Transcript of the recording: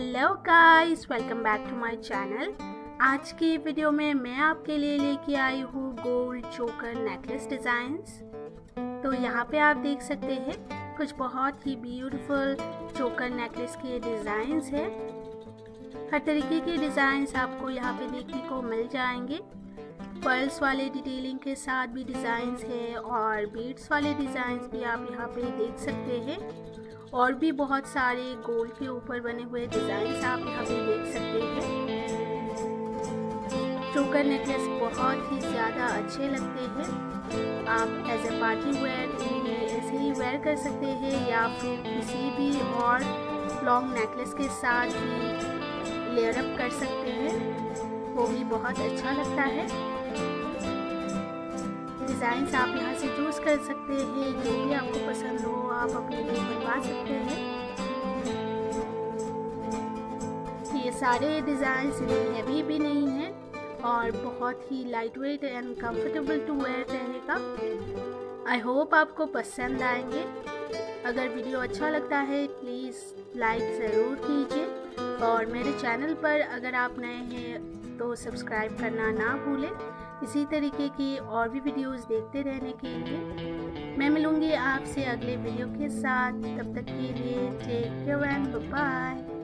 Hello guys welcome back to my channel आज की video में मैं आपके लिए लेके आई हूँ गोल्ड चोकर नेकलेस डिज़ाइंस तो यहाँ पे आप देख सकते हैं, कुछ बहुत ही ब्यूटीफुल चोकर नेकलेस के डिज़ाइंस हैं। हर तरीके के डिज़ाइंस आपको यहाँ पे देखने को मिल जाएँगे। पर्ल्स वाले डिटेलिंग के साथ भी डिज़ाइंस है और बीड्स वाले डिज़ाइंस भी आप यहाँ पे देख सकते हैं। और भी बहुत सारे गोल्ड के ऊपर बने हुए डिज़ाइंस आप यहाँ पे देख सकते हैं। चोकर नेकलेस बहुत ही ज़्यादा अच्छे लगते हैं। आप एज ए पार्टी वेयर ऐसे ही वेयर कर सकते हैं या फिर किसी भी और लॉन्ग नेकलेस के साथ भी लेयर अप कर सकते हैं। वो भी बहुत अच्छा लगता है। डिज़ाइंस आप यहाँ से चूज़ कर सकते हैं। आपको पसंद हो, आप अपने लिए बनवा सकते हैं। ये सारे डिज़ाइंस हैवी भी नहीं हैं और बहुत ही light weight and comfortable to wear रहेगा आई होप आपको पसंद आएँगे। अगर वीडियो अच्छा लगता है प्लीज़ लाइक ज़रूर कीजिए। और मेरे चैनल पर अगर आप नए हैं तो सब्सक्राइब करना ना भूलें। इसी तरीके की और भी वीडियोस देखते रहने के लिए। मैं मिलूँगी आपसे अगले वीडियो के साथ। तब तक के लिए टेक केयर एंड बाय